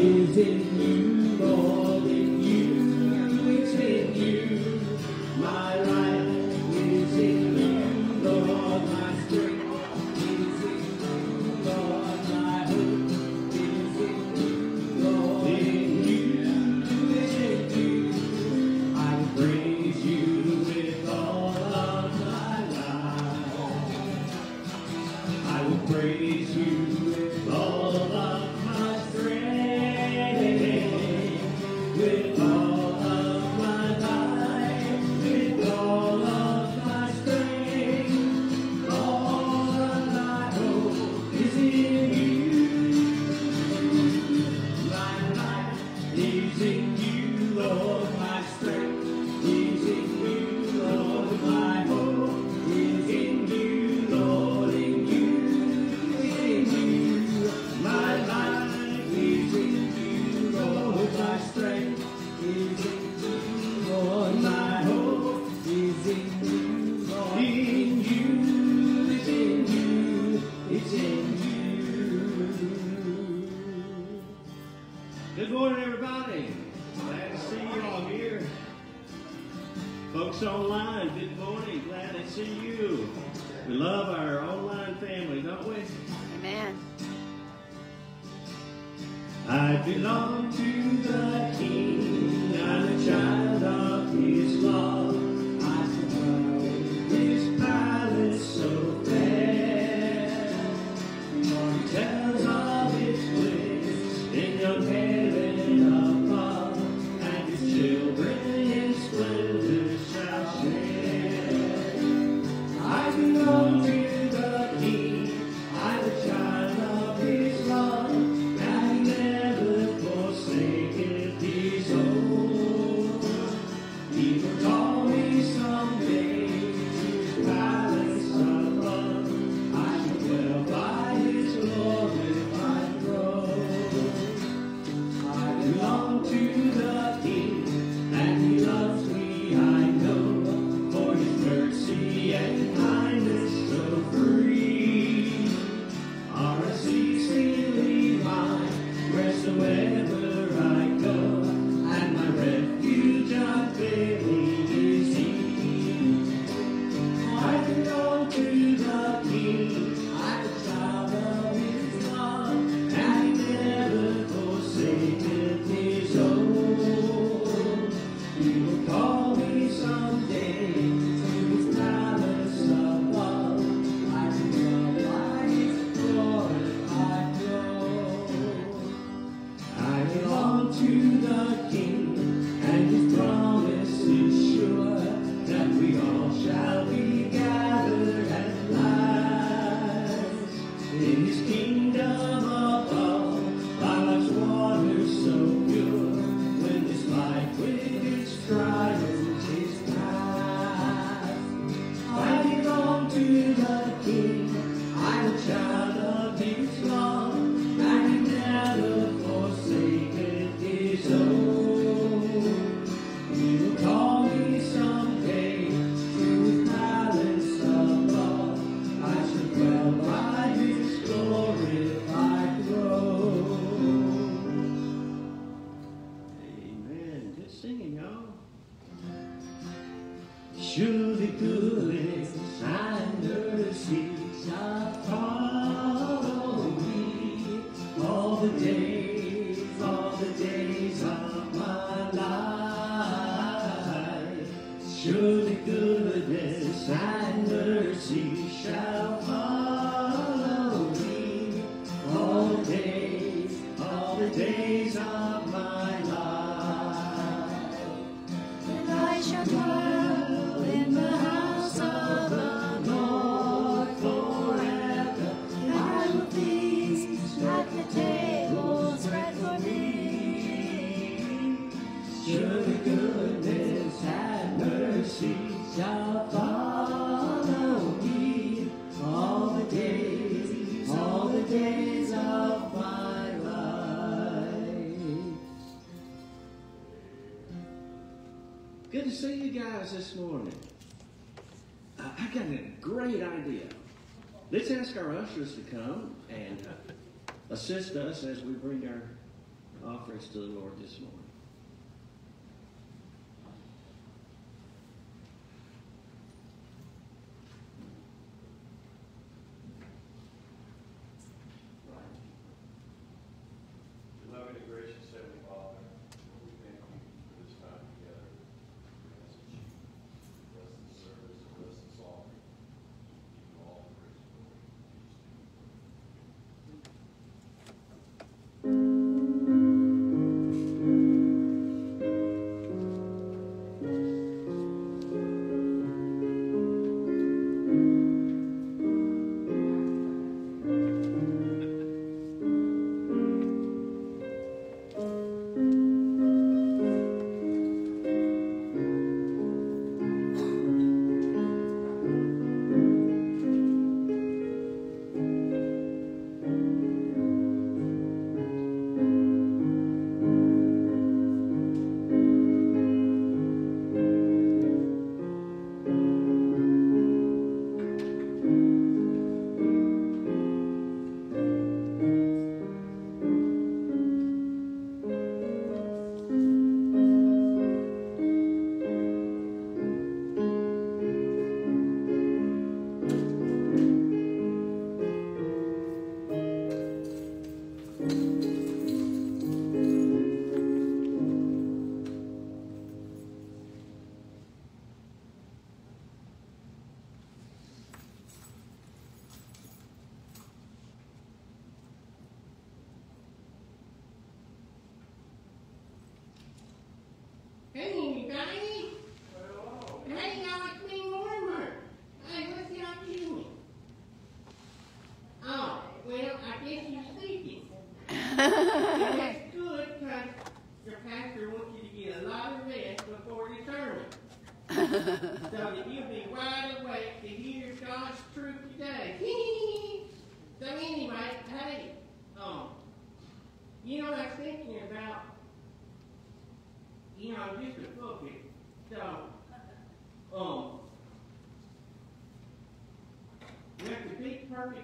is in you, Lord, in you, it's in you, my life. great idea. Let's ask our ushers to come and assist us as we bring our offerings to the Lord this morning.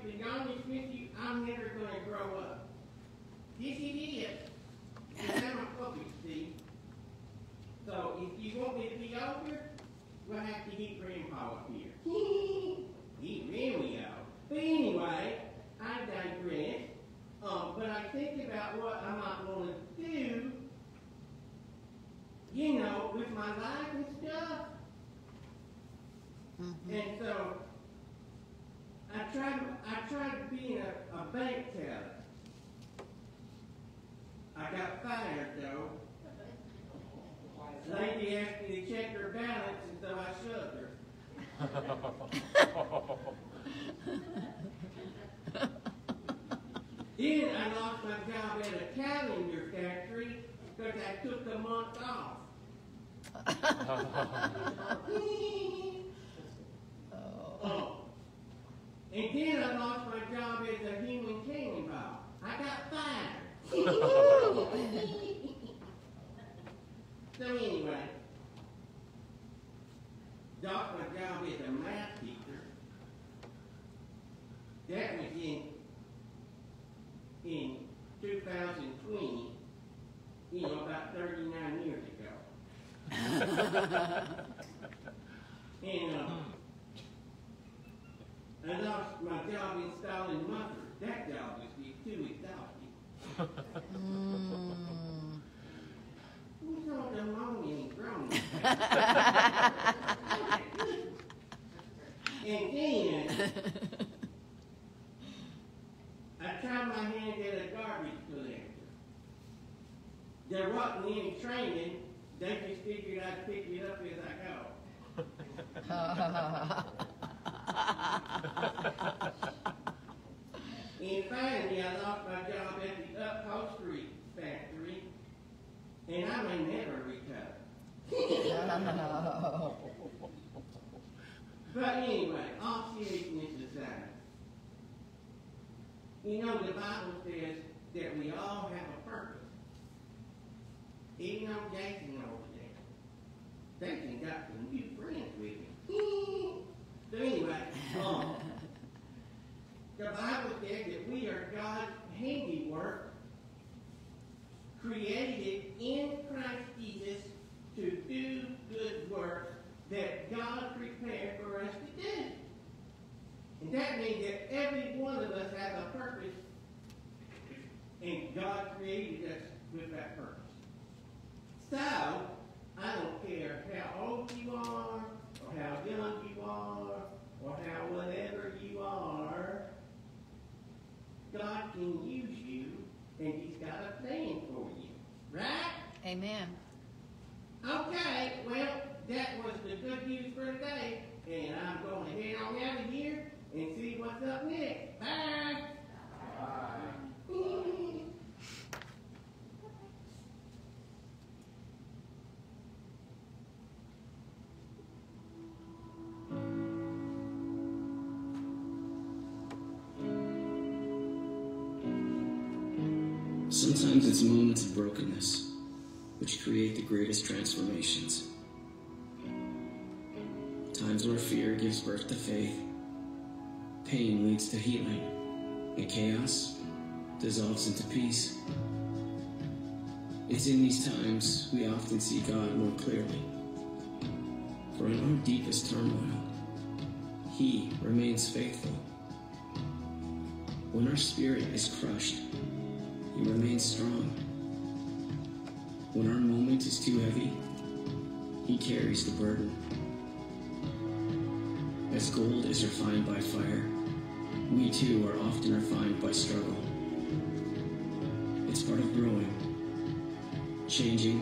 The young in in 2020, you know, about 39 years ago. and uh, I lost my job installing mufflers. That job was too exhausting. Who's on the moaning and groaning? and then I tried my hand at a garbage collector. There wasn't any training. They just figured I'd pick it up as I go. And finally, I lost my job at the upholstery factory, and I may never recover. But anyway, all seriousness aside, you know, the Bible says that we all have a purpose. Even though Jason over there, Jason got some new friends with him. so anyway, um, the Bible says that we are God's handiwork, created in Christ Jesus to do good works that God prepared for us to do. And that means that every one of us has a purpose, and God created us with that purpose. So, I don't care how old you are, or how young you are, or how whatever you are, God can use you, and He's got a plan for you. Right? Amen. Okay, well, that was the good news for today, and I'm going to head on out of here and see what's up next. Bye. Sometimes it's moments of brokenness which create the greatest transformations. Times where fear gives birth to faith, pain leads to healing, and chaos dissolves into peace. It's in these times we often see God more clearly. For in our deepest turmoil, He remains faithful. When our spirit is crushed, He remains strong. When our moment is too heavy, He carries the burden. As gold is refined by fire, we too are often refined by struggle. It's part of growing, changing,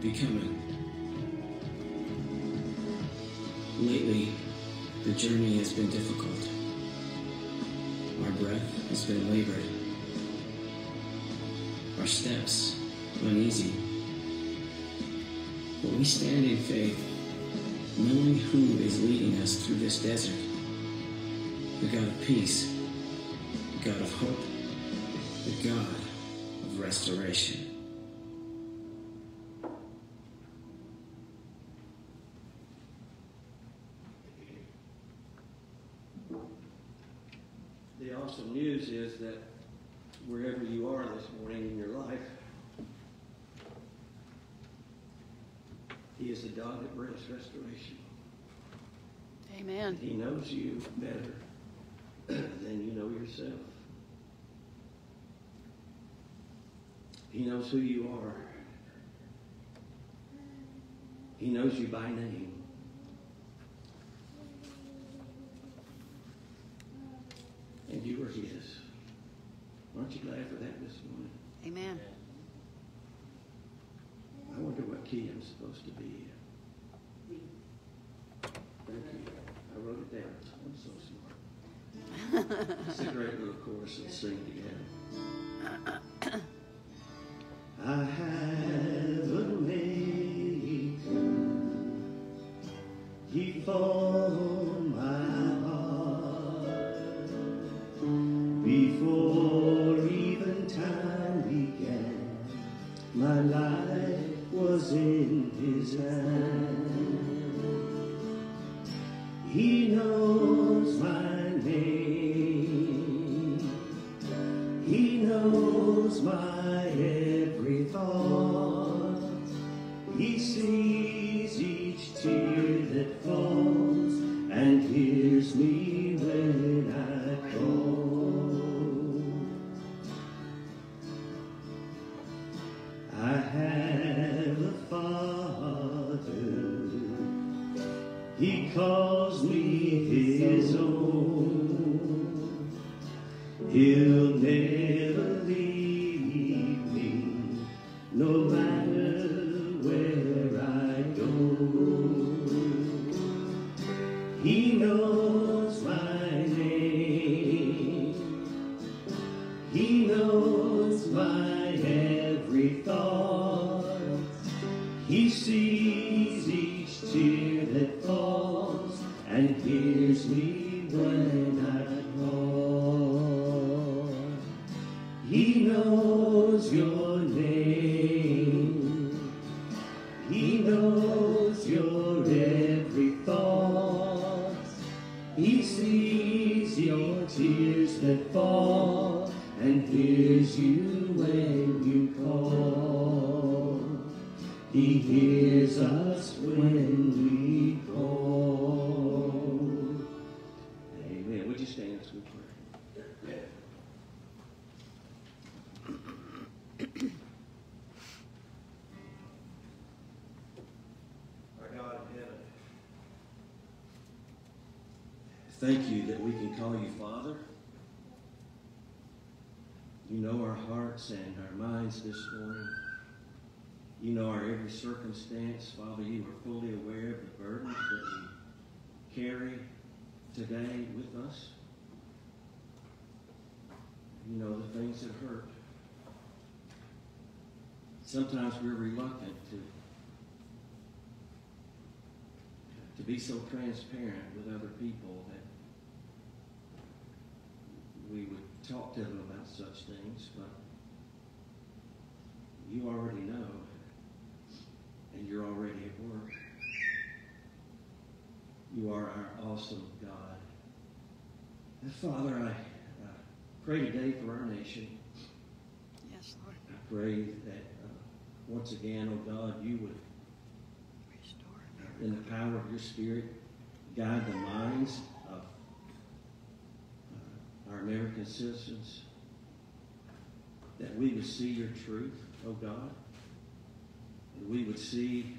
becoming. Lately, the journey has been difficult. Our breath has been labored. Our steps uneasy. But we stand in faith, knowing who is leading us through this desert. The God of peace, the God of hope, the God of restoration. The awesome news is that wherever you are this morning in your life, He is the God that brings restoration. Amen. He knows you better than you know yourself. He knows who you are. He knows you by name. And you are His. Aren't you glad for that this morning? Amen. I wonder what key I'm supposed to be in. Thank you. I wrote it down. I'm so smart. It's a great little chorus and sing together. Our God in heaven, Thank you that we can call you Father. You know our hearts and our minds this morning. You know our every circumstance. Father, you are fully aware of the burdens that we carry today with us. You know the things that hurt. Sometimes we're reluctant to to be so transparent with other people that we would talk to them about such things, but you already know, and you're already at work. You are our awesome God. And Father, I pray today for our nation. Yes, Lord. I pray that uh, once again, oh God, you would Restore. in the power of your Spirit, guide the minds of uh, our American citizens, that we would see your truth, oh God, that we would see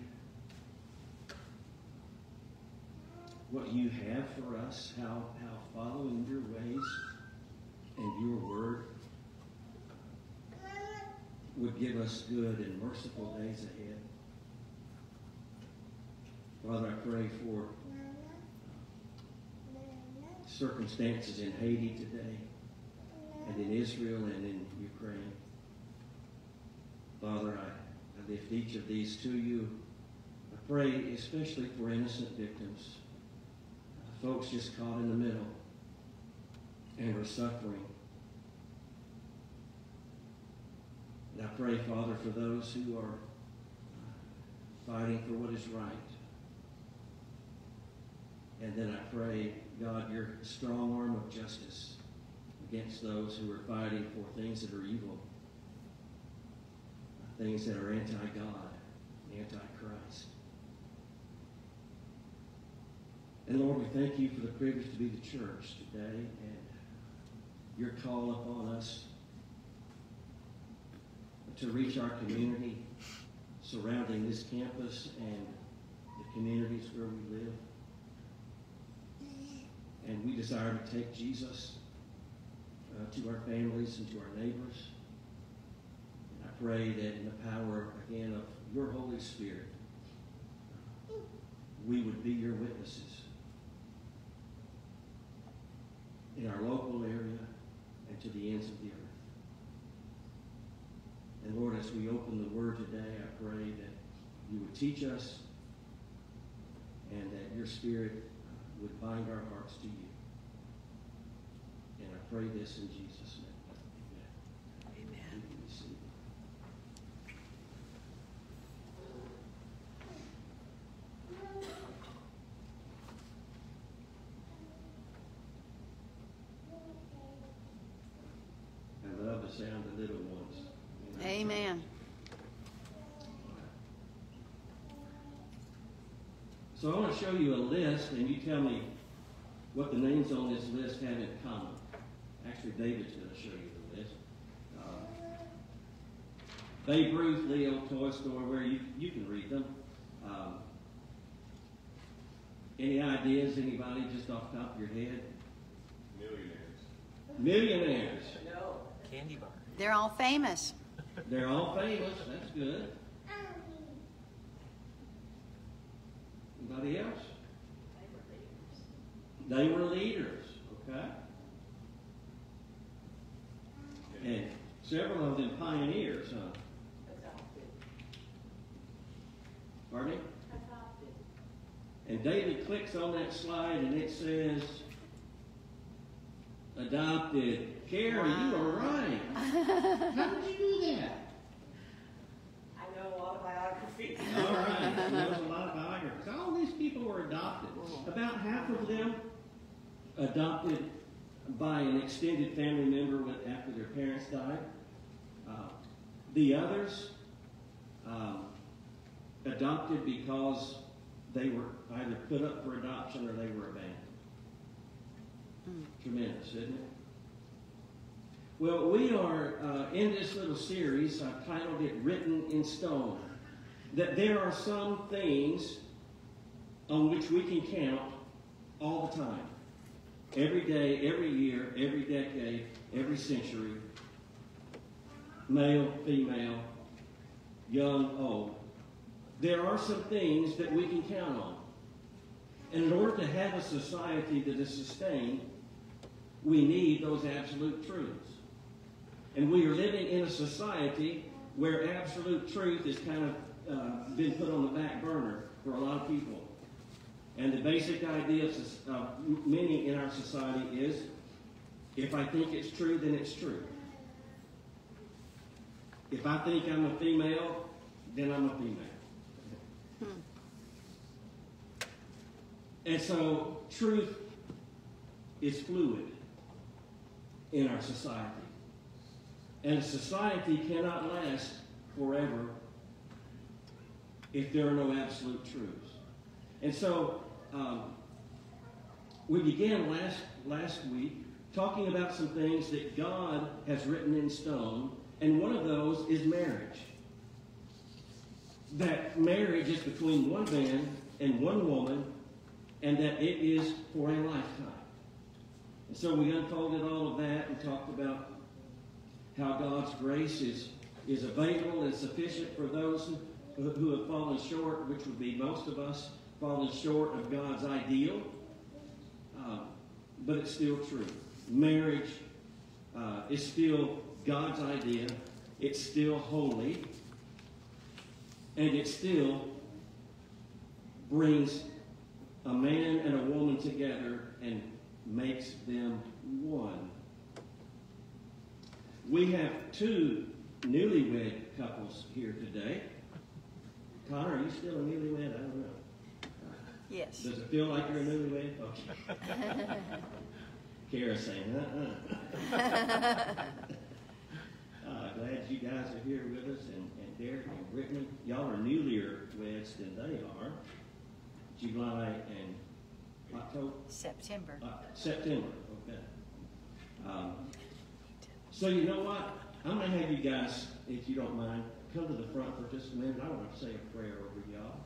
what you have for us, how, how following your ways and your word would give us good and merciful days ahead. Father, I pray for circumstances in Haiti today, and in Israel and in Ukraine. Father, I, lift each of these to you. I pray especially for innocent victims, uh, folks just caught in the middle and are suffering. And I pray, Father, for those who are uh, fighting for what is right. And then I pray, God, your strong arm of justice against those who are fighting for things that are evil, things that are anti-God, anti-Christ. And Lord, we thank you for the privilege to be the church today and your call upon us to reach our community surrounding this campus and the communities where we live. And we desire to take Jesus uh, to our families and to our neighbors. And I pray that in the power, again, of your Holy Spirit, we would be your witnesses. in our local area and to the ends of the earth. And Lord, as we open the Word today, I pray that you would teach us and that your Spirit uh, would bind our hearts to you. And I pray this in Jesus' name. Amen. Amen. You can be seated. I love the sound of little ones. you know. Amen. So I want to show you a list, and you tell me what the names on this list have in common. Actually, David's going to show you the list. Uh, Babe Ruth, Leo, Tolstoy, where you, you can read them. Um, any ideas, anybody, just off the top of your head? Millionaires. Millionaires. No. Candy bar. They're all famous. They're all famous. That's good. Anybody else? They were leaders. Okay. And several of them pioneers, huh? Adopted. Pardon me? Adopted. And David clicks on that slide and it says, adopted. Carrie, you are right. How did you do that? I know a lot of biographies. All right, so there's a lot of. People were adopted. About half of them adopted by an extended family member after their parents died. Uh, the others um, adopted because they were either put up for adoption or they were abandoned. Tremendous, isn't it? Well, we are uh, in this little series, I've titled it Written in Stone, that there are some things on which we can count all the time. Every day, every year, every decade, every century. Male, female, young, old. There are some things that we can count on. And in order to have a society that is sustained, we need those absolute truths. And we are living in a society where absolute truth has kind of uh, been put on the back burner for a lot of people. And the basic idea of uh, many in our society is if I think it's true, then it's true. If I think I'm a female, then I'm a female. And so truth is fluid in our society. And a society cannot last forever if there are no absolute truths. And so um, we began last, last week talking about some things that God has written in stone, and one of those is marriage. That marriage is between one man and one woman, and that it is for a lifetime. And so we unfolded all of that and talked about how God's grace is, is available and sufficient for those who, who have fallen short, which would be most of us, fallen short of God's ideal. Uh, but it's still true. Marriage uh, is still God's idea. It's still holy. And it still brings a man and a woman together and makes them one. We have two newlywed couples here today. Connor, are you still a newlywed? I don't know. Yes. Does it feel like you're a newlywed? Okay. Kara saying, uh-uh. uh, glad you guys are here with us, and, and Derek and Brittany. Y'all are newlier weds than they are. July and October, September. uh, September, okay. Um, so you know what? I'm gonna have you guys, if you don't mind, come to the front for just a minute. I want to say a prayer over y'all.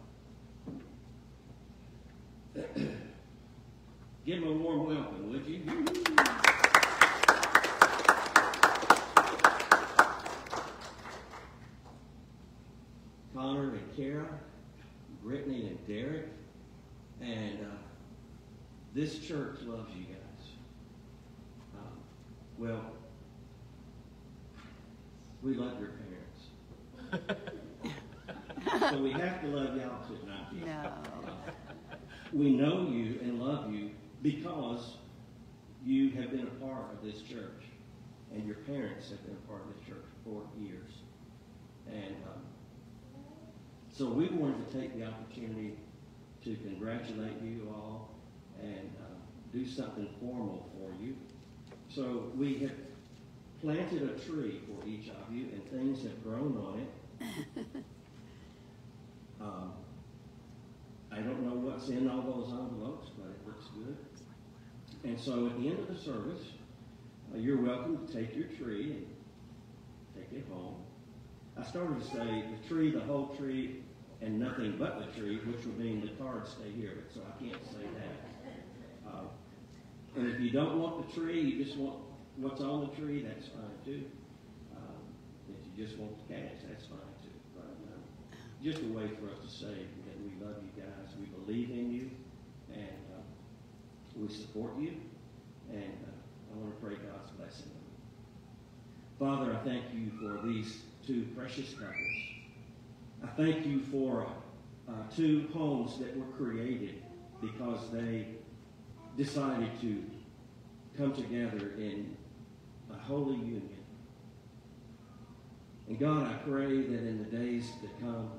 Give them a warm welcome, would you? Connor and Kara, Brittany and Derek, and uh, this church loves you guys. Well, we love your parents. so we have to love y'all you. No. We know you and love you because you have been a part of this church, and your parents have been a part of this church for years. And um, so we wanted to take the opportunity to congratulate you all and uh, do something formal for you. So we have planted a tree for each of you, and things have grown on it. Um, I don't know what's in all those envelopes, but it looks good. And so at the end of the service, uh, you're welcome to take your tree and take it home. I started to say the tree, the whole tree, and nothing but the tree, which would mean the cards stay here, but so I can't say that. Uh, and if you don't want the tree, you just want what's on the tree, that's fine too. Um, if you just want the cash, that's fine too. But um, just a way for us to say that we love you guys, we believe in you, and uh, we support you, and uh, I want to pray God's blessing on you. Father, I thank you for these two precious couples. I thank you for uh, two homes that were created because they decided to come together in a holy union. And God, I pray that in the days to come,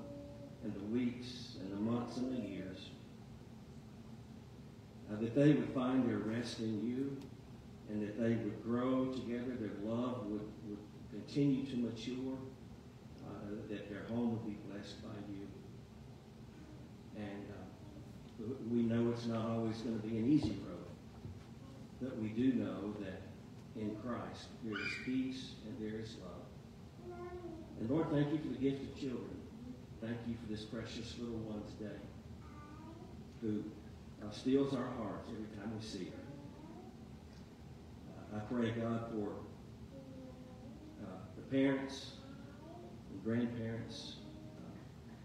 and the weeks, and the months, and the years, uh, that they would find their rest in you, and that they would grow together, their love would, would continue to mature, uh, that their home would be blessed by you. And uh, we know it's not always going to be an easy road, but we do know that in Christ there is peace and there is love. And Lord, thank you for the gift of children. Thank you for this precious little one today who uh, steals our hearts every time we see her. Uh, I pray, God, for uh, the parents and grandparents. Uh,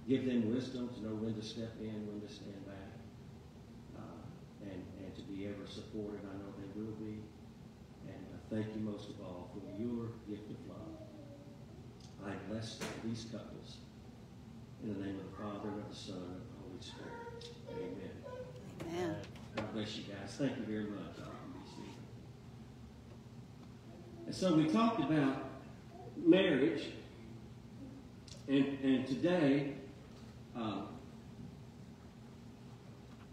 give them wisdom to know when to step in, when to stand back, uh, and, and to be ever supported. I know they will be. And I thank you most of all for your gift of love. I bless these couples in the name of the Father, and of the Son, and of the Holy Spirit. Amen. Amen. God bless you guys. Thank you very much. Y'all can be seated. And so we talked about marriage, and, and today um,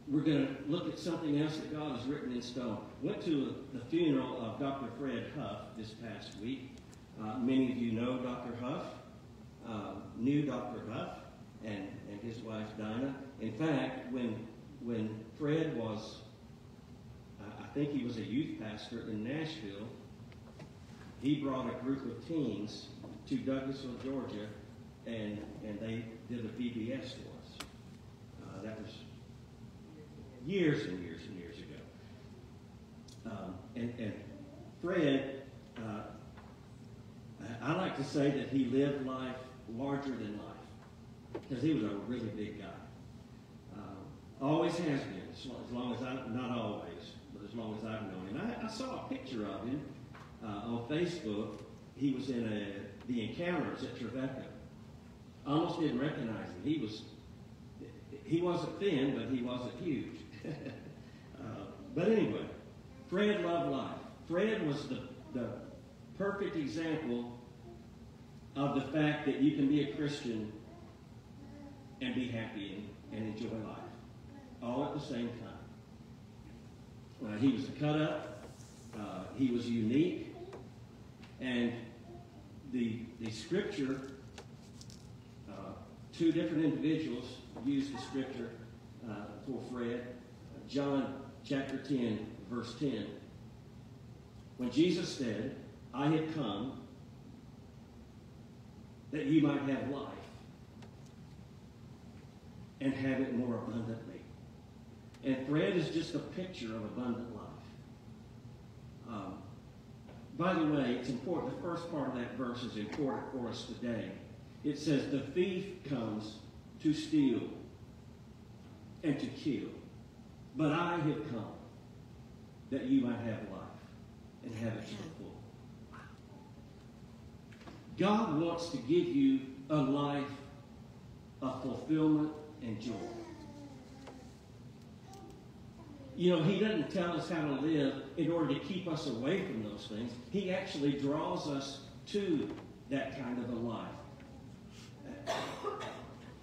we're going to look at something else that God has written in stone. Went to the funeral of Dr. Fred Huff this past week. Uh, many of you know Dr. Huff, uh, knew Dr. Huff, and, and his wife Dinah. In fact, when when Fred was, I think he was a youth pastor in Nashville, he brought a group of teens to Douglasville, Georgia, and, and they did a VBS for us. Uh, that was years and years and years ago. Um, and, and Fred, uh, I like to say that he lived life larger than life because he was a really big guy. Um, always has been, as long, as I, not always, but as long as I've known him. I, I saw a picture of him uh, on Facebook. He was in a, the encounters at Tribeca. I almost didn't recognize him. He was, he wasn't thin, but he wasn't huge. uh, but anyway, Fred loved life. Fred was the, the perfect example of the fact that you can be a Christian and be happy and, and enjoy life all at the same time. Uh, he was a cut up. Uh, he was unique. And the, the scripture, uh, two different individuals used the scripture uh, for Fred. John chapter 10, verse 10. When Jesus said, I have come that you might have life and have it more abundantly. And Fred is just a picture of abundant life. Um, by the way, it's important. The first part of that verse is important for us today. It says, The thief comes to steal and to kill. But I have come that you might have life and have it to the full. God wants to give you a life of fulfillment and joy. You know, He doesn't tell us how to live in order to keep us away from those things. He actually draws us to that kind of a life.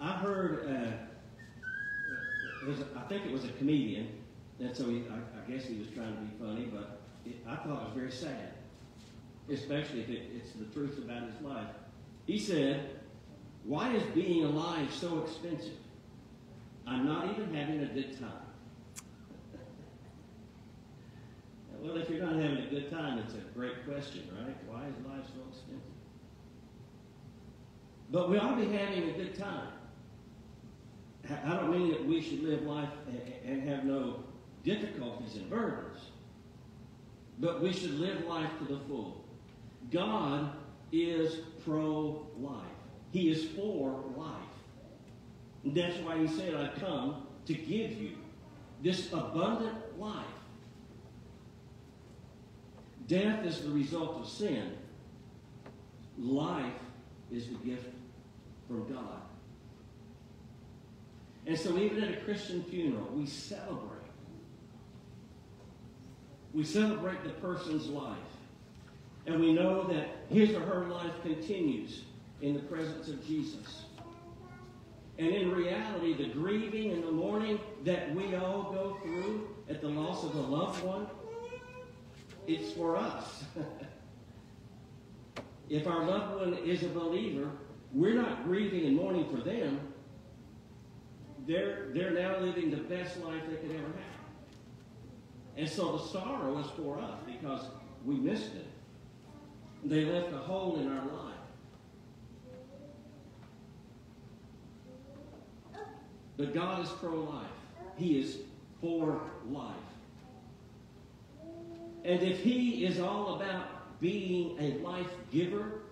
I heard, uh, was, I think it was a comedian, and so he, I, I guess he was trying to be funny, but it, I thought it was very sad, especially if it, it's the truth about his life. He said, Why is being alive so expensive? I'm not even having a good time. well, if you're not having a good time, it's a great question, right? Why is life so expensive? But we ought to be having a good time. I don't mean that we should live life and have no difficulties and burdens, but we should live life to the full. God is pro life, He is for life. And that's why He said, I've come to give you this abundant life. Death is the result of sin, life is the gift from God. And so, even at a Christian funeral, we celebrate. We celebrate the person's life. And we know that his or her life continues in the presence of Jesus. And in reality, the grieving and the mourning that we all go through at the loss of a loved one, it's for us. if our loved one is a believer, we're not grieving and mourning for them. They're, they're now living the best life they could ever have. And so the sorrow is for us because we missed it. They left a hole in our life. But God is pro life, He is for life. And if He is all about being a life giver,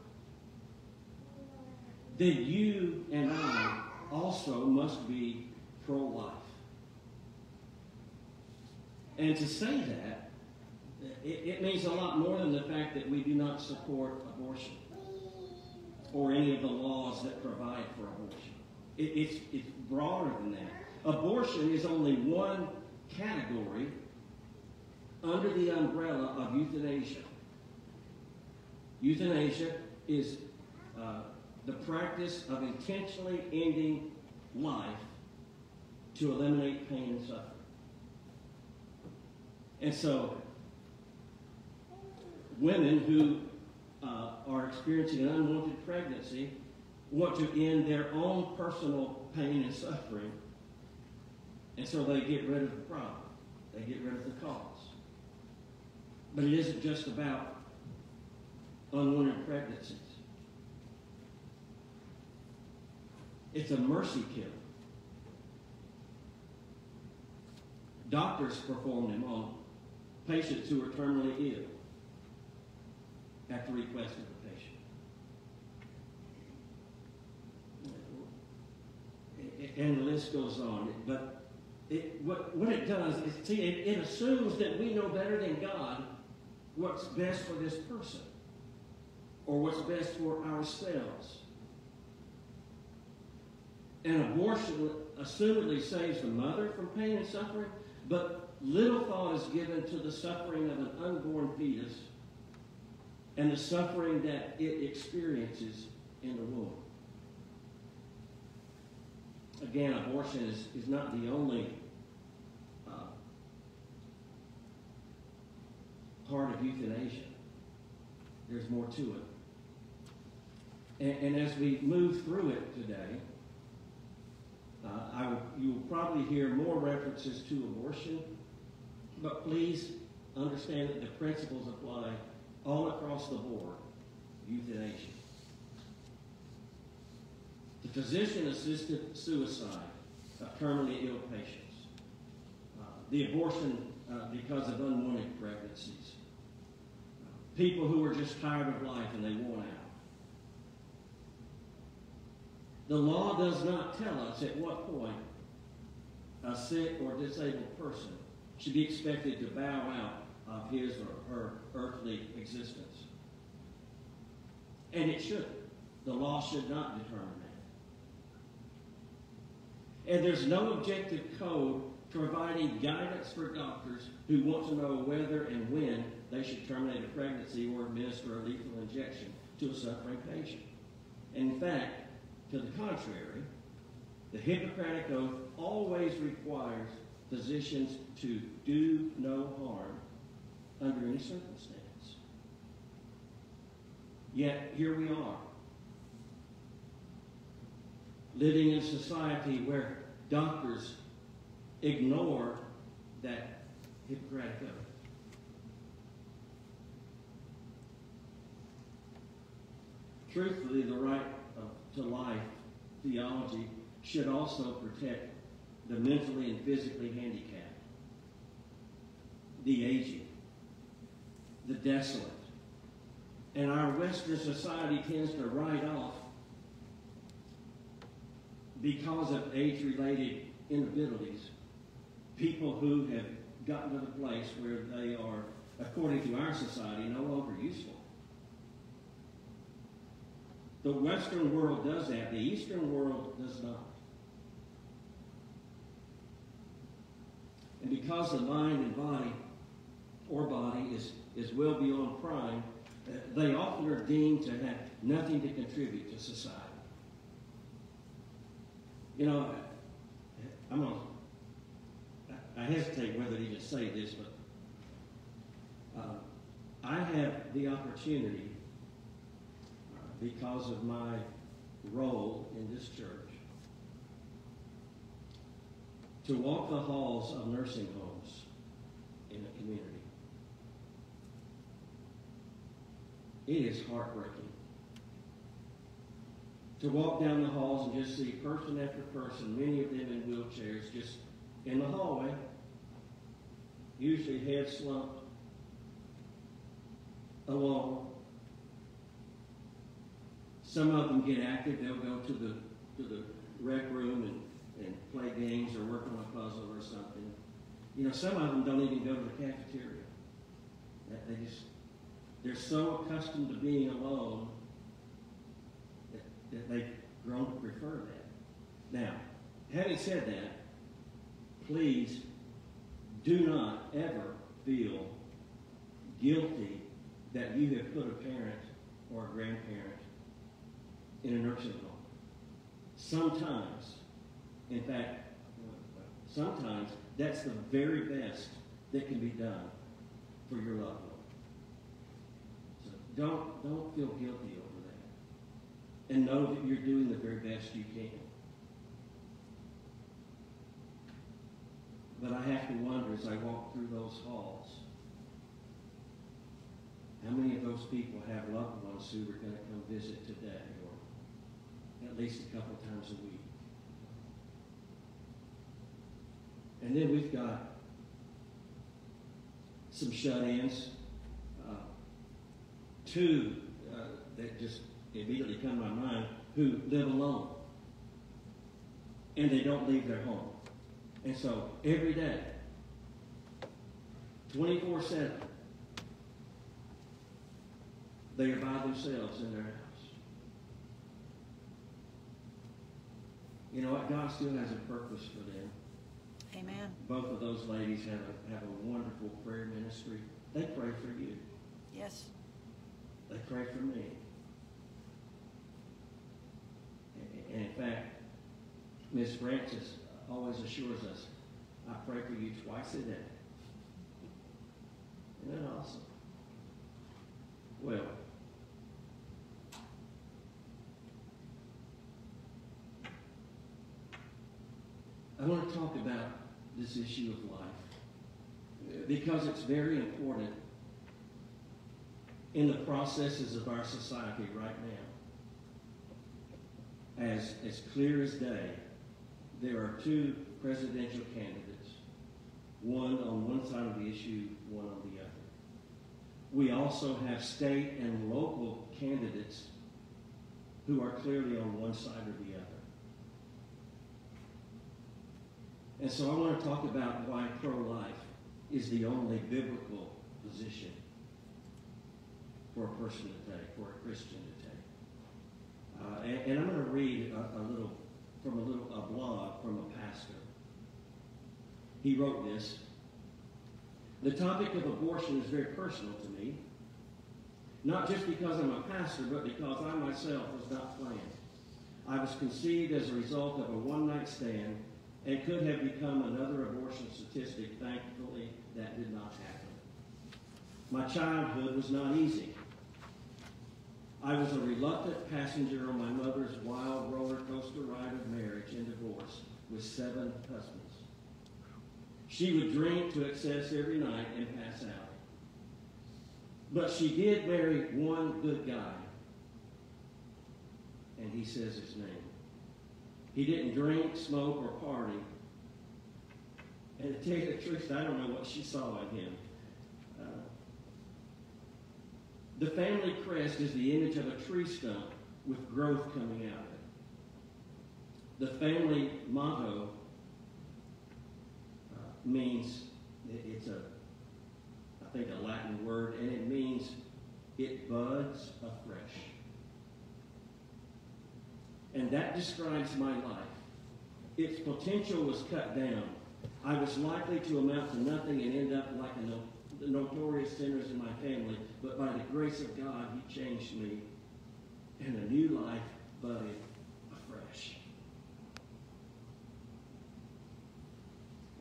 then you and I also must be pro life. And to say that, it, it, means a lot more than the fact that we do not support abortion or any of the laws that provide for abortion. It, it's, it's broader than that. Abortion is only one category under the umbrella of euthanasia. Euthanasia is uh, the practice of intentionally ending life to eliminate pain and suffering. And so, women who uh, are experiencing an unwanted pregnancy want to end their own personal pain and suffering, and so they get rid of the problem. They get rid of the cause. But it isn't just about unwanted pregnancies. It's a mercy kill. Doctors perform them on patients who are terminally ill at the request of patient. And the list goes on. But it, what, what it does is, see, it, it assumes that we know better than God what's best for this person or what's best for ourselves. An abortion assumedly saves the mother from pain and suffering, but little thought is given to the suffering of an unborn fetus and the suffering that it experiences in the womb. Again, abortion is, is not the only uh, part of euthanasia. There's more to it. And, and as we move through it today, uh, I, you will probably hear more references to abortion, but please understand that the principles apply all across the board euthanasia. The physician assisted suicide of terminally ill patients, uh, the abortion uh, because of unwanted pregnancies, people who are just tired of life and they want out. The law does not tell us at what point a sick or disabled person should be expected to bow out of his or her earthly existence. And it shouldn't. The law should not determine. And there's no objective code providing guidance for doctors who want to know whether and when they should terminate a pregnancy or administer a lethal injection to a suffering patient. In fact, to the contrary, the Hippocratic Oath always requires physicians to do no harm under any circumstance. Yet here we are, living in a society where doctors ignore that Hippocratic Oath. Truthfully, the right of, to life theology should also protect the mentally and physically handicapped, the aging, the desolate. And our Western society tends to write off because of age-related inabilities, people who have gotten to the place where they are, according to our society, no longer useful. The Western world does that. The Eastern world does not. And because the mind and body, or body, is, is well beyond prime, uh, they often are deemed to have nothing to contribute to society. You know, I'm to, I hesitate whether to even say this, but uh, I have the opportunity because of my role in this church to walk the halls of nursing homes in a community. It is heartbreaking to walk down the halls and just see person after person, many of them in wheelchairs, just in the hallway, usually head slumped, alone, some of them get active. They'll go to the to the rec room and, and play games or work on a puzzle or something. You know, some of them don't even go to the cafeteria. They just they're so accustomed to being alone that, they've grown to prefer that. Now, having said that, please do not ever feel guilty that you have put a parent or a grandparent in a nursing home. Sometimes, in fact, sometimes that's the very best that can be done for your loved one. So don't, don't feel guilty. And know that you're doing the very best you can. But I have to wonder as I walk through those halls, how many of those people have loved ones who are going to come visit today or at least a couple times a week. And then we've got some shut-ins. Uh, two uh, that just immediately come to my mind who live alone. And they don't leave their home. And so every day, 24-7, they are by themselves in their house. You know what? God still has a purpose for them. Amen. Both of those ladies have a, have a wonderful prayer ministry. They pray for you. Yes. They pray for me. And in fact, Miss Francis always assures us, I pray for you twice a day. Isn't that awesome? Well, I want to talk about this issue of life because it's very important in the processes of our society right now. As, as clear as day, there are two presidential candidates, one on one side of the issue, one on the other. We also have state and local candidates who are clearly on one side or the other. And so I want to talk about why pro-life is the only biblical position. for a person to take, for a Christian. Uh, and, and I'm going to read a, a little from a little a blog from a pastor. He wrote this. The topic of abortion is very personal to me, not just because I'm a pastor, but because I myself was not planned. I was conceived as a result of a one-night stand and could have become another abortion statistic. Thankfully, that did not happen. My childhood was not easy. I was a reluctant passenger on my mother's wild roller coaster ride of marriage and divorce with seven husbands. She would drink to excess every night and pass out. But she did marry one good guy, and he says his name. He didn't drink, smoke, or party. And to tell you the truth, I don't know what she saw in him. Uh, the family crest is the image of a tree stump with growth coming out of it. The family motto uh, means it's a, I think, a Latin word, and it means it buds afresh. And that describes my life. Its potential was cut down. I was likely to amount to nothing and end up like a no, the notorious sinners in my family, but by the grace of God, He changed me, and a new life budded afresh.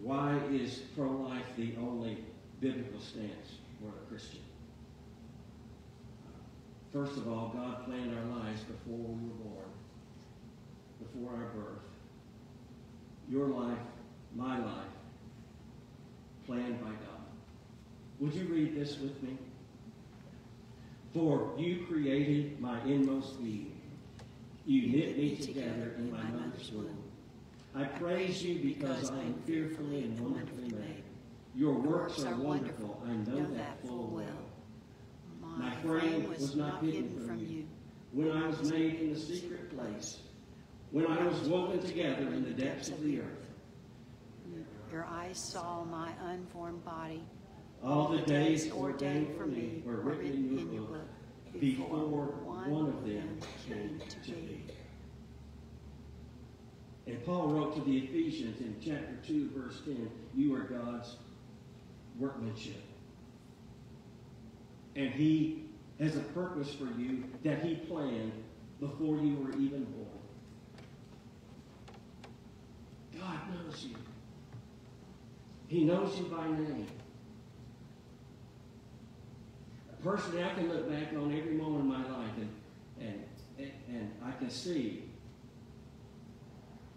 Why is pro-life the only biblical stance for a Christian? First of all, God planned our lives before we were born, before our birth. Your life, my life, planned by God. Would you read this with me? For you created my inmost being. You knit me together in my mother's womb. I praise you because I am fearfully and wonderfully made. Your works are wonderful. I know that full well. My frame was not hidden from you. When I was made in the secret place, when I was woven together in the depths of the earth, Your eyes saw my unformed body. All the days ordained for me were written in your book before one of them came to be. And Paul wrote to the Ephesians in chapter 2, verse 10, you are God's workmanship. And he has a purpose for you that he planned before you were even born. God knows you. He knows you by name. Personally, I can look back on every moment of my life and, and, and, I can see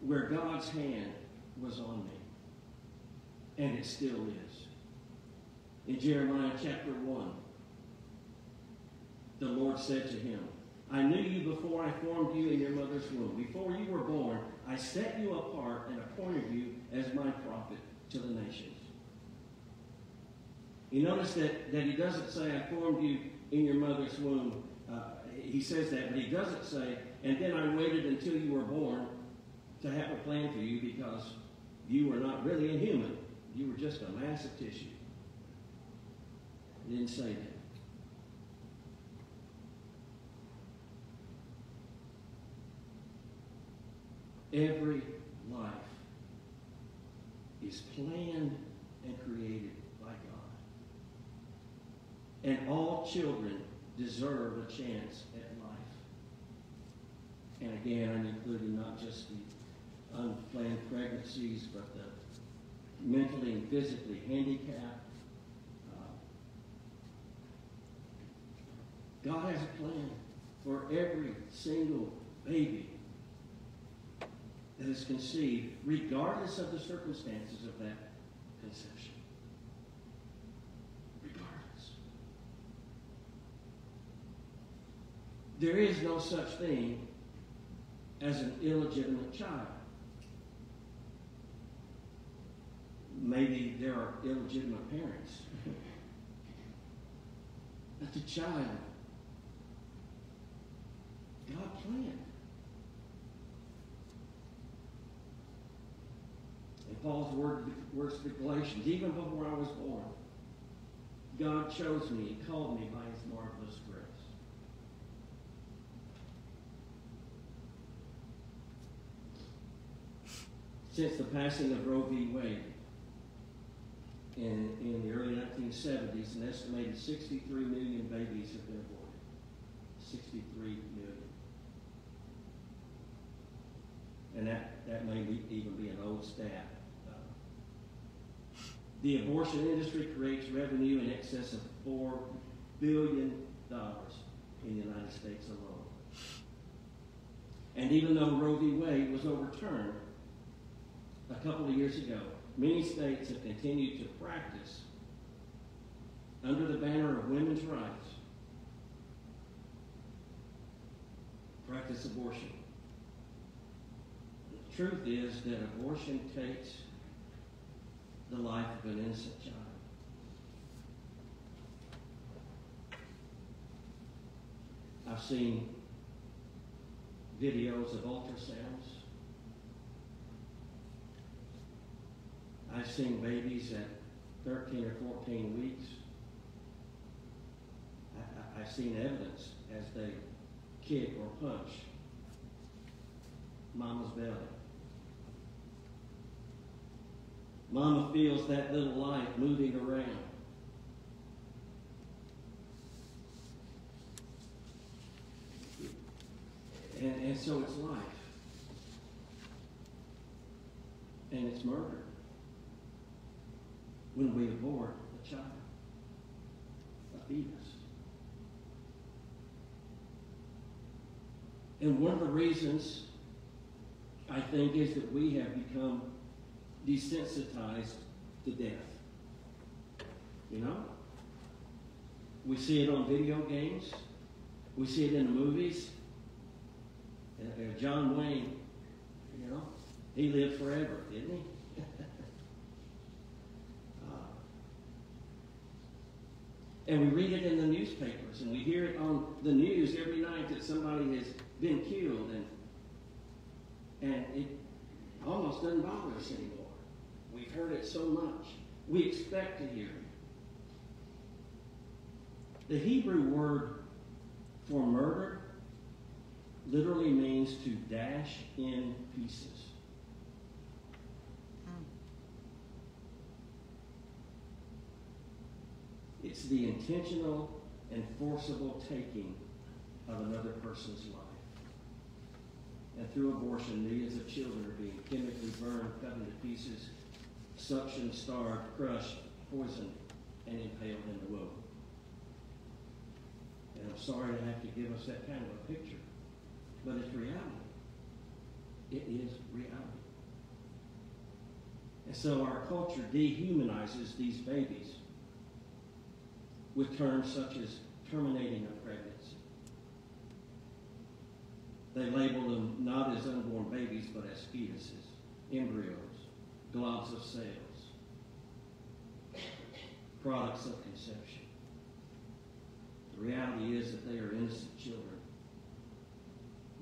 where God's hand was on me. And it still is. In Jeremiah chapter 1, the Lord said to him, I knew you before I formed you in your mother's womb. Before you were born, I set you apart and appointed you as my prophet to the nations. You notice that, that he doesn't say, I formed you in your mother's womb. Uh, he says that, but he doesn't say, and then I waited until you were born to have a plan for you because you were not really a human. You were just a mass of tissue. He didn't say that. Every life is planned and created. And all children deserve a chance at life. And again, I'm including not just the unplanned pregnancies, but the mentally and physically handicapped. Uh, God has a plan for every single baby that is conceived, regardless of the circumstances of that conception. Regardless. There is no such thing as an illegitimate child. Maybe there are illegitimate parents. but the child, God planned. And Paul's word, words to Galatians, even before I was born, God chose me and called me by his marvelous grace. Since the passing of Roe v. Wade in, in the early 1970s, an estimated 63 million babies have been aborted. 63 million. And that, that may be, even be an old stat. The abortion industry creates revenue in excess of $4 billion in the United States alone. And even though Roe v. Wade was overturned a couple of years ago, many states have continued to practice under the banner of women's rights, practice abortion. The truth is that abortion takes the life of an innocent child. I've seen videos of ultrasounds. I've seen babies at 13 or 14 weeks. I, I've seen evidence as they kick or punch mama's belly. Mama feels that little life moving around. And, and so it's life. And it's murder when we abort a child, a fetus. And one of the reasons I think is that we have become desensitized to death. You know? We see it on video games. We see it in the movies. Uh, uh, John Wayne, you know, he lived forever, didn't he? and we read it in the newspapers, and we hear it on the news every night that somebody has been killed, and and it almost doesn't bother us anymore. We've heard it so much. We expect to hear it. The Hebrew word for murder literally means to dash in pieces. It's the intentional and forcible taking of another person's life. And through abortion, millions of children are being chemically burned, cut into pieces, suction, starved, crushed, poisoned, and impaled in the womb. And I'm sorry to have to give us that kind of a picture, but it's reality. It is reality. And so our culture dehumanizes these babies with terms such as terminating a pregnancy. They label them not as unborn babies, but as fetuses, embryos, globs of cells, products of conception. The reality is that they are innocent children,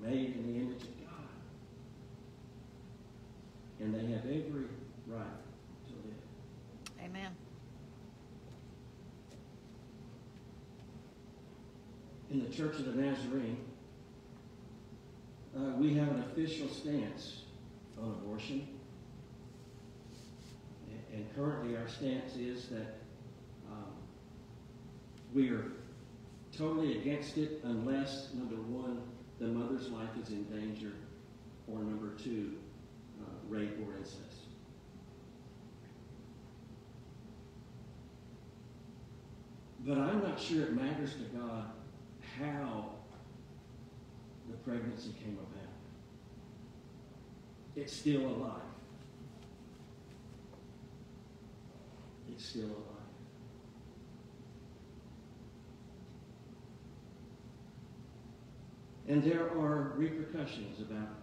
made in the image of God. And they have every right to live. Amen. In the Church of the Nazarene, uh, we have an official stance on abortion. And, currently, our stance is that um, we are totally against it unless, number one, the mother's life is in danger, or number two, uh, rape or incest. But I'm not sure it matters to God how the pregnancy came about. It's still alive. It's still alive. And there are repercussions about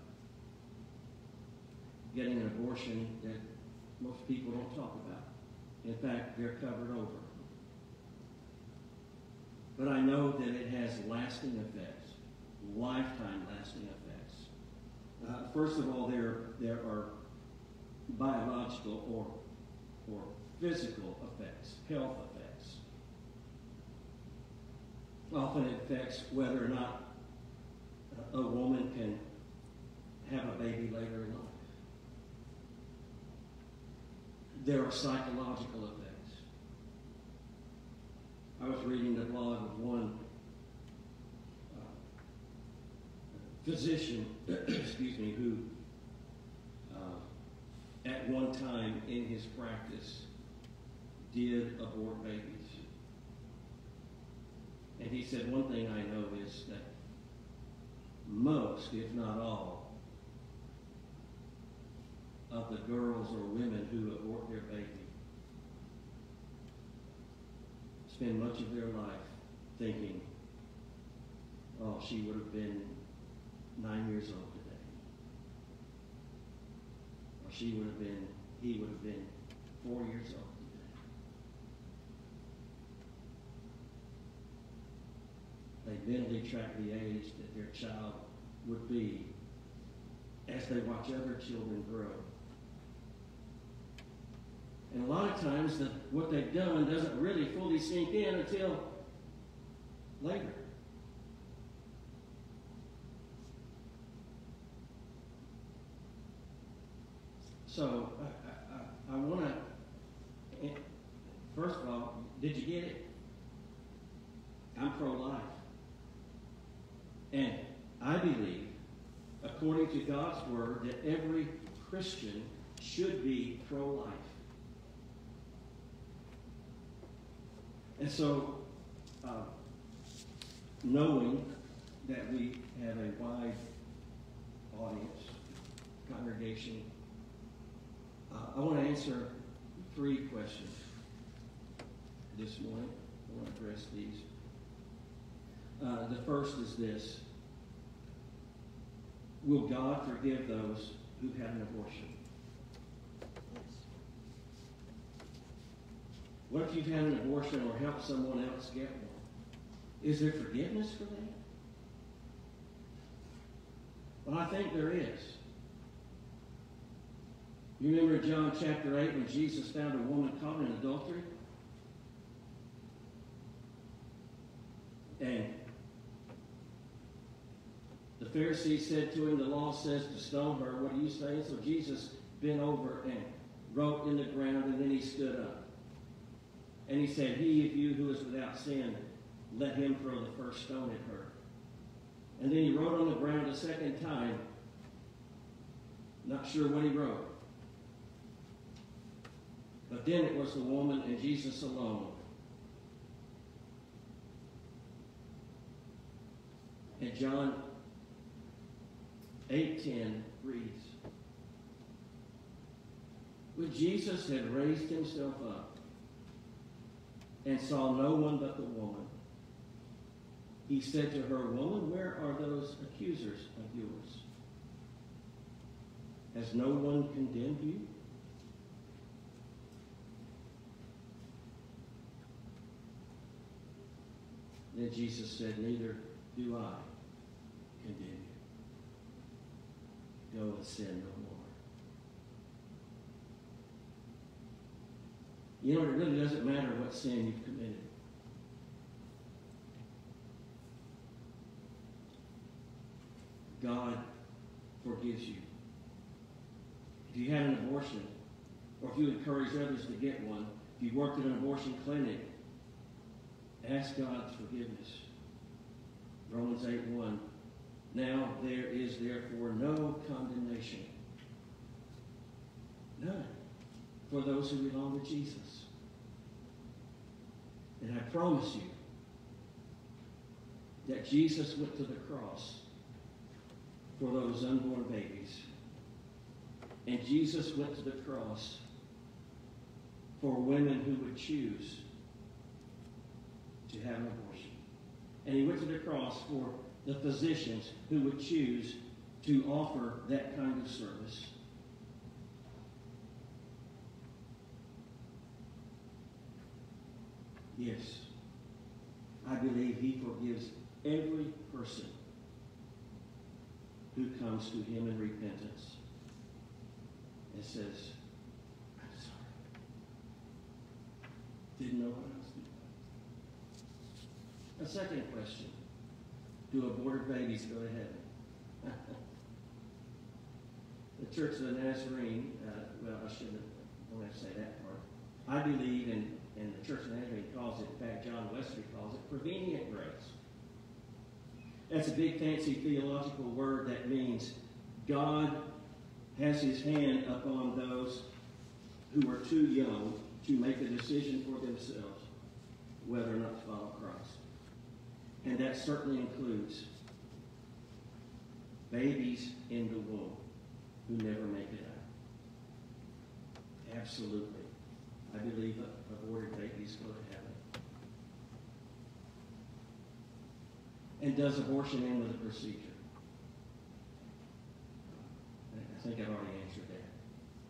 getting an abortion that most people don't talk about. In fact, they're covered over. But I know that it has lasting effects, lifetime lasting effects. Uh, first of all, there, there are biological or, or physical effects, health effects. often it affects whether or not a woman can have a baby later in life. There are psychological effects. I was reading the blog of one uh, physician, excuse me, who uh, at one time in his practice did abort babies. And he said, one thing I know is that most, if not all, of the girls or women who abort their baby spend much of their life thinking, oh, she would have been nine years old today. Or she would have been, he would have been four years old today. They mentally track the age that their child would be as they watch other children grow. And a lot of times, the, what they've done doesn't really fully sink in until later. So, I, I, I want to, eh, first of all, did you get it? I'm pro life. And I believe, according to God's Word, that every Christian should be pro life. And so, uh, knowing that we have a wide audience, congregation, uh, I want to answer three questions this morning. I want to address these. Uh, the first is this Will God forgive those who had an abortion? What if you've had an abortion or helped someone else get one? Is there forgiveness for that? Well, I think there is. You remember John chapter 8 when Jesus found a woman caught in adultery? And the Pharisees said to him, The law says to stone her. What are you saying? So Jesus bent over and wrote in the ground, and then he stood up. And he said, He of you who is without sin, let him throw the first stone at her. And then he wrote on the ground a second time. Not sure what he wrote. But then it was the woman and Jesus alone. And John 8:10 reads, When Jesus had raised himself up and saw no one but the woman, he said to her, Woman, where are those accusers of yours? Has no one condemned you? Then Jesus said, Neither do I condemn you. Go and sin no more. You know, it really doesn't matter what sin you've committed. God forgives you. If you had an abortion, or if you encourage others to get one, if you worked at an abortion clinic, ask God's forgiveness. Romans 8 1. Now there is therefore no condemnation. None. For those who belong to Jesus. And I promise you that Jesus went to the cross for those unborn babies. And Jesus went to the cross for women who would choose to have an abortion. And he went to the cross for the physicians who would choose to offer that kind of service. Yes, I believe he forgives every person who comes to him in repentance and says, I'm sorry. Didn't know what I was doing. A second question. Do aborted babies go to heaven? the Church of the Nazarene, uh, well, I shouldn't, I don't have to say that part. I believe, and, and the Church of Nazarene calls it, in fact, John Wesley calls it, prevenient grace. That's a big fancy theological word that means God has his hand upon those who are too young to make a decision for themselves whether or not to follow Christ. And that certainly includes babies in the womb who never make it out. Absolutely. I believe aborted babies go to heaven. And does abortion end with a procedure? I think I've already answered that.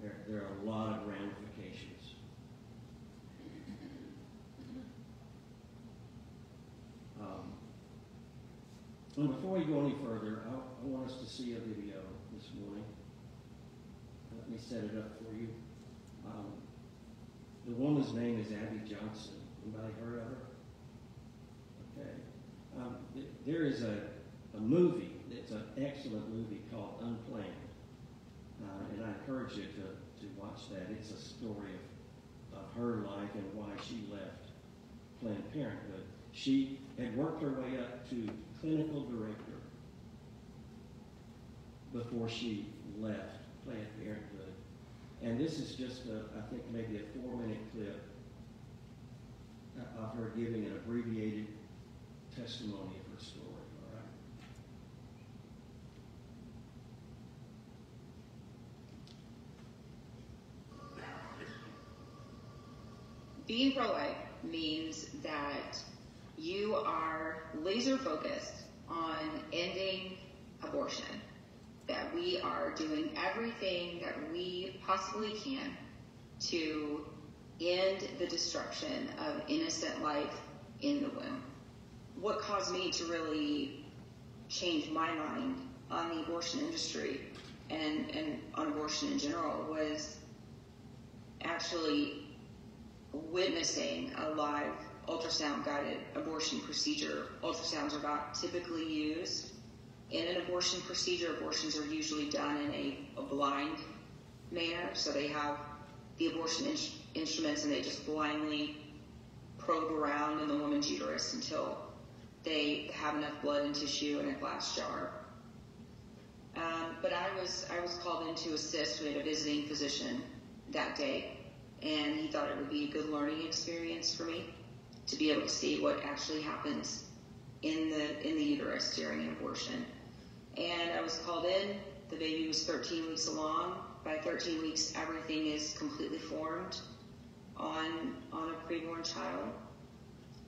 There, there are a lot of ramifications. Um, and before we go any further, I, I want us to see a video this morning. Let me set it up for you. Um, the woman's name is Abby Johnson. Anybody heard of her? Okay. Um, th- there is a, a movie. It's an excellent movie called Unplanned. Uh, and I encourage you to, to watch that. It's a story of, of her life and why she left Planned Parenthood. She had worked her way up to clinical director before she left Planned Parenthood. And this is just, a, I think, maybe a four-minute clip of her giving an abbreviated testimony of her story. All right. Being pro life means that you are laser focused on ending abortion, that we are doing everything that we possibly can to end the destruction of innocent life in the womb. What caused me to really change my mind on the abortion industry and, and on abortion in general was actually witnessing a live ultrasound guided abortion procedure. Ultrasounds are not typically used in an abortion procedure. Abortions are usually done in a, a blind manner, so they have the abortion in- instruments and they just blindly probe around in the woman's uterus until they have enough blood and tissue in a glass jar. Um, but I was I was called in to assist with a visiting physician that day, and he thought it would be a good learning experience for me to be able to see what actually happens in the in the uterus during an abortion. And I was called in. The baby was 13 weeks along. By 13 weeks, everything is completely formed on on a preborn child.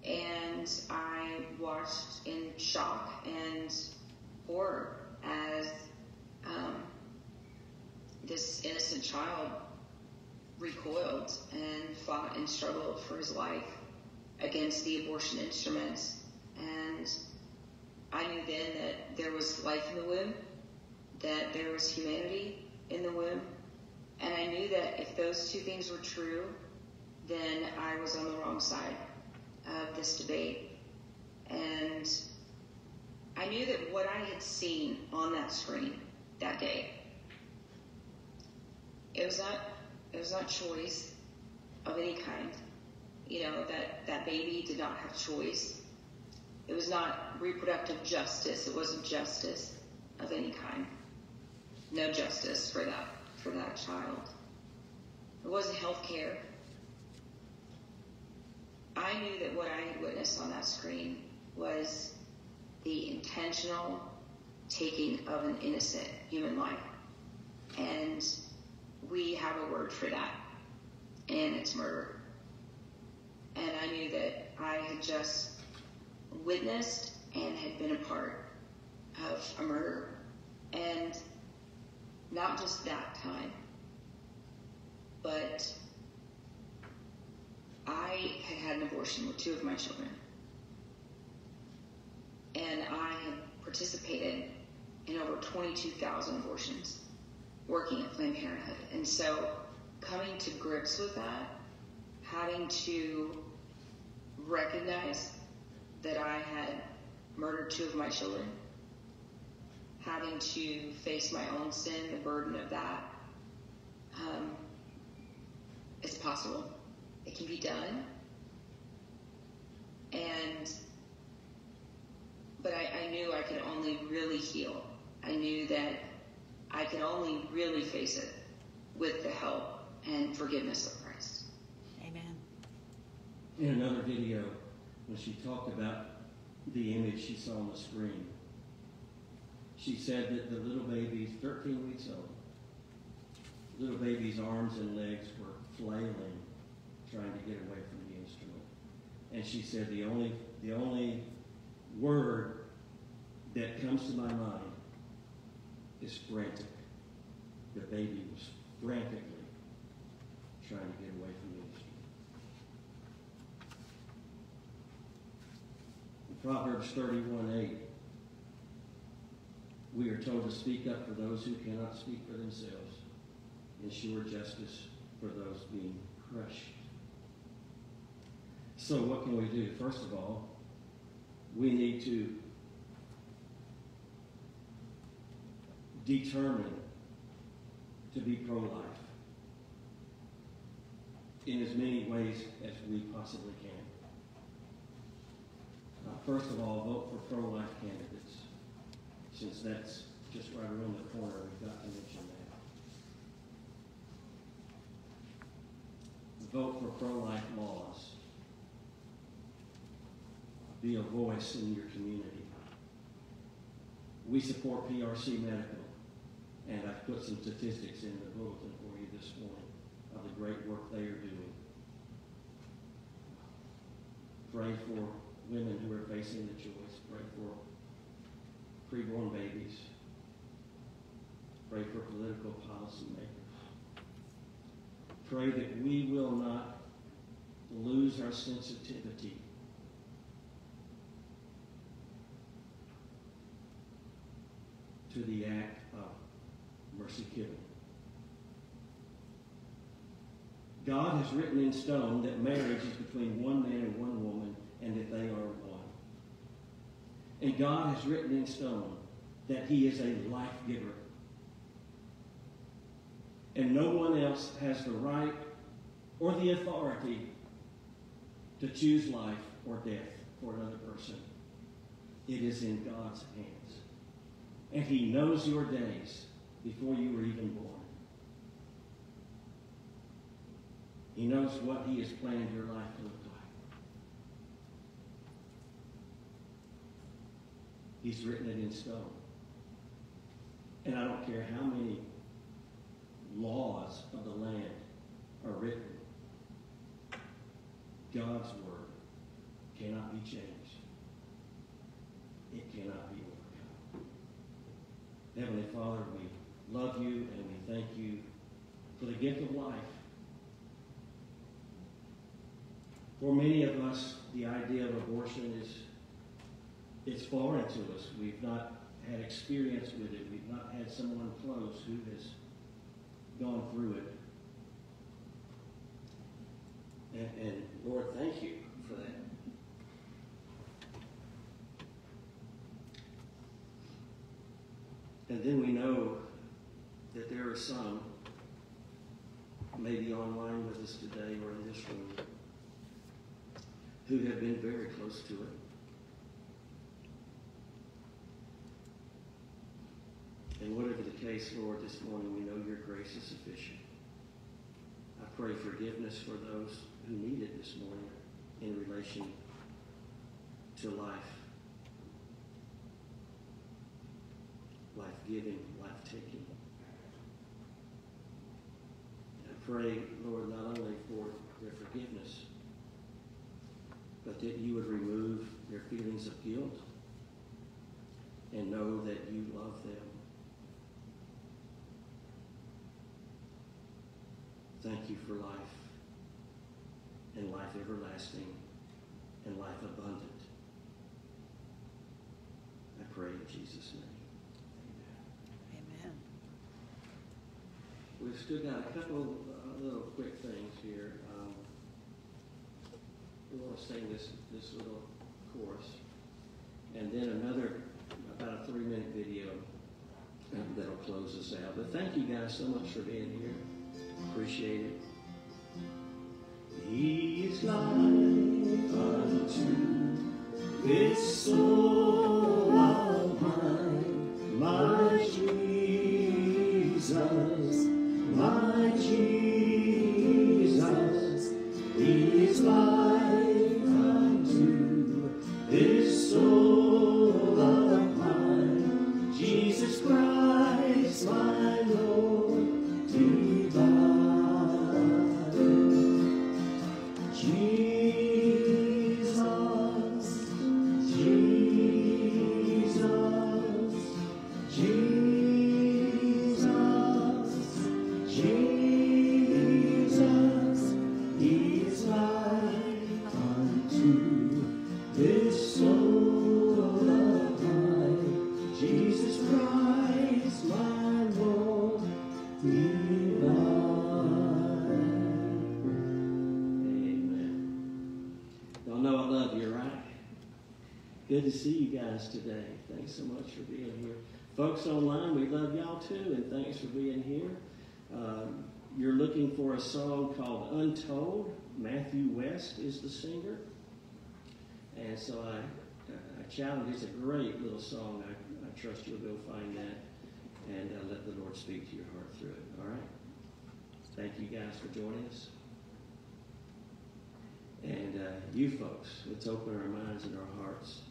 And I watched in shock and horror as um, this innocent child recoiled and fought and struggled for his life against the abortion instruments. And I knew then that there was life in the womb, that there was humanity in the womb. And I knew that if those two things were true, then I was on the wrong side of this debate. And I knew that what I had seen on that screen that day, it was not it was not choice of any kind. You know, that, that baby did not have choice. It was not reproductive justice. It wasn't justice of any kind. No justice for that for that child. It wasn't health care. I knew that what I had witnessed on that screen was the intentional taking of an innocent human life. And we have a word for that, and it's murder. And I knew that I had just witnessed and had been a part of a murder. And not just that time, but I had had an abortion with two of my children. And I had participated in over 22,000 abortions working at Planned Parenthood. And so coming to grips with that, having to recognize that I had murdered two of my children, having to face my own sin, the burden of that. Um, it's possible. It can be done. And, but I, I knew I could only really heal. I knew that I could only really face it with the help and forgiveness of Christ. Amen. In another video, when she talked about the image she saw on the screen, she said that the little baby's 13 weeks old. Little baby's arms and legs were flailing, trying to get away from the instrument. And she said the only the only word that comes to my mind is frantic. The baby was frantically trying to get away from the instrument. In Proverbs 31 8, we are told to speak up for those who cannot speak for themselves, ensure justice for those being crushed. So, what can we do? First of all, we need to determine to be pro life in as many ways as we possibly can. First of all, vote for pro life candidates, since that's just right around the corner. We've got to mention that. Vote for pro life laws. Be a voice in your community. We support PRC Medical, and I've put some statistics in the bulletin for you this morning of the great work they are doing. Pray for women who are facing the choice. Pray for preborn babies. Pray for political policymakers. Pray that we will not lose our sensitivity to the act of mercy killing. God has written in stone that marriage is between one man and one woman and that they are one. And God has written in stone that He is a life giver. And no one else has the right or the authority to choose life or death for another person. It is in God's hands. And He knows your days before you were even born. He knows what He has planned your life to look like. He's written it in stone. And I don't care how many laws of the land are written, God's word cannot be changed. It cannot be overcome. Heavenly Father, we love you and we thank you for the gift of life. For many of us, the idea of abortion is it's foreign to us. We've not had experience with it. We've not had someone close who has gone through it. And, and Lord, thank you for that. And then we know that there are some, maybe online with us today or in this room, who have been very close to it. And whatever the case, Lord, this morning, we know your grace is sufficient. I pray forgiveness for those who need it this morning in relation to life. Life-giving, life-taking. I pray, Lord, not only for their forgiveness, but that you would remove their feelings of guilt and know that you love them. Thank you for life and life everlasting and life abundant. I pray in Jesus' name. Amen. Amen. We've still got a couple of uh, little quick things here. Um, we want to sing this, this little chorus. And then another, about a three-minute video that'll close us out. But thank you guys so much for being here. Appreciate it. He is life unto this soul of mine, my Jesus, my Jesus. He is life for a song called Untold. Matthew West is the singer. And so I, I challenge, it's a great little song. I, I trust you'll go find that and uh, let the Lord speak to your heart through it. All right? Thank you guys for joining us. And uh, you folks, let's open our minds and our hearts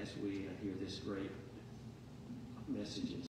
as we uh, hear this great message.